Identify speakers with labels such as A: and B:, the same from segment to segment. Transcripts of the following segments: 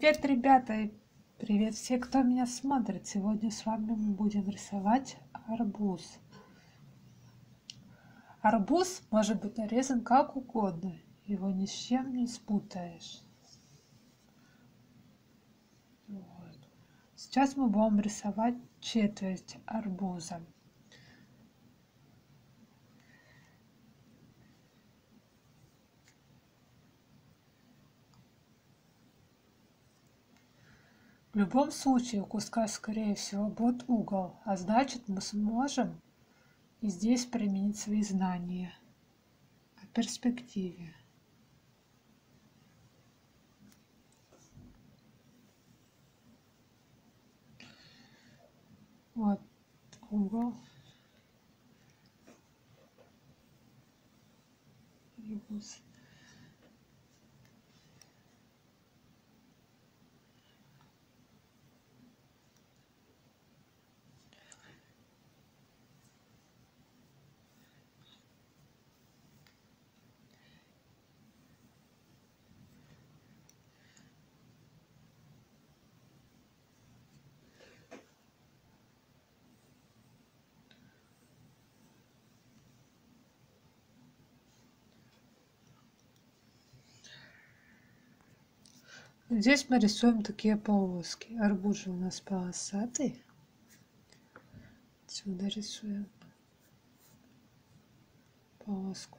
A: Привет, ребята! Привет все, кто меня смотрит! Сегодня с вами мы будем рисовать арбуз. Арбуз может быть нарезан как угодно. Его ни с чем не спутаешь. Вот. Сейчас мы будем рисовать четверть арбуза. Любом случае у куска, скорее всего, будет угол, а значит мы сможем и здесь применить свои знания о перспективе. Вот угол. Ребус. Здесь мы рисуем такие полоски. Арбуз же у нас полосатый. Отсюда рисуем полоску.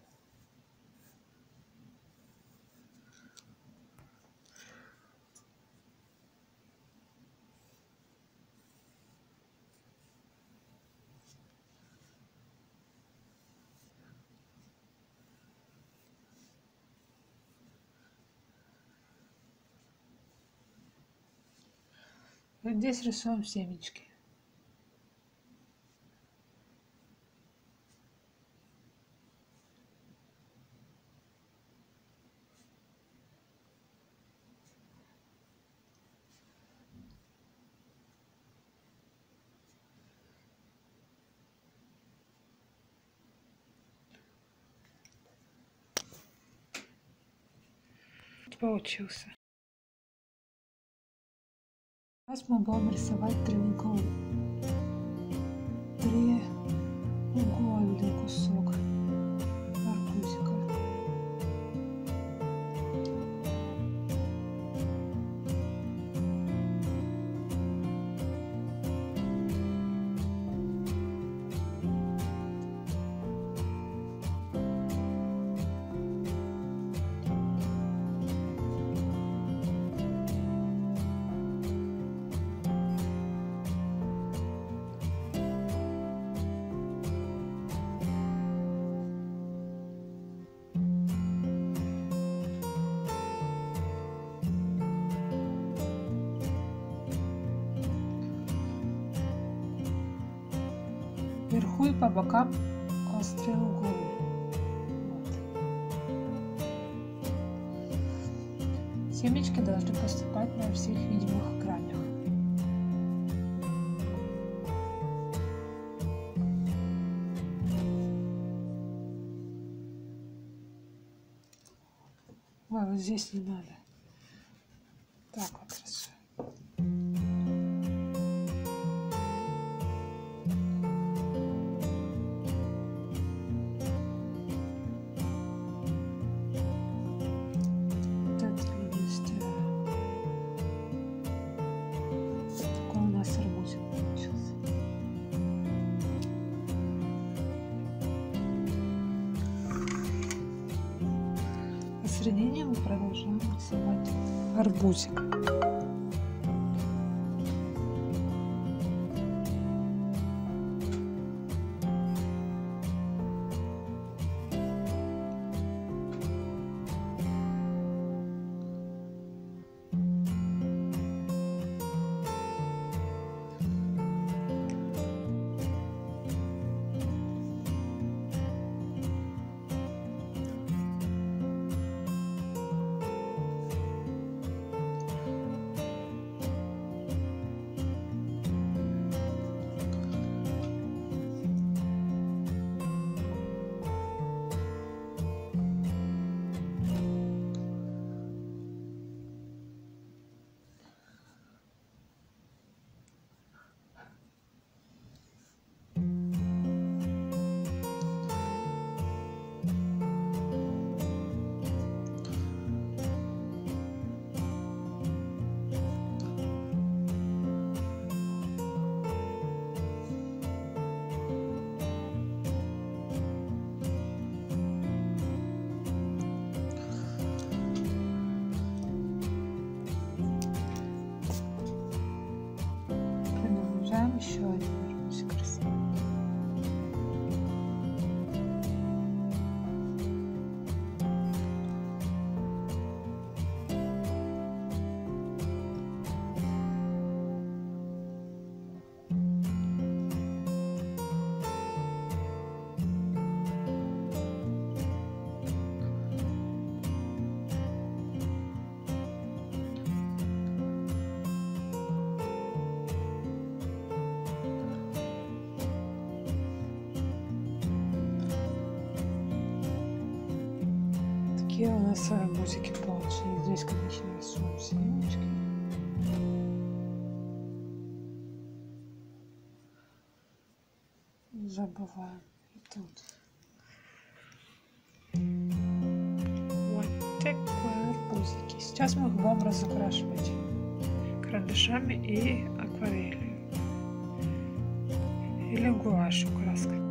A: Вот здесь рисуем семечки. получился. Сейчас мы будем рисовать треугол. Треугольный кусок арбузика. Вверху и по бокам острые углы. Вот. Семечки должны поступать на всех видимых гранях. Ой, вот здесь не надо. Посередине мы продолжаем рисовать арбузик. еще один. Какие у нас арбузики получились. Здесь, конечно, рисуем семечки. Забываем. И тут. Вот такой арбузики. Сейчас мы их будем разукрашивать карандашами и акварелью. Или гуашью краской.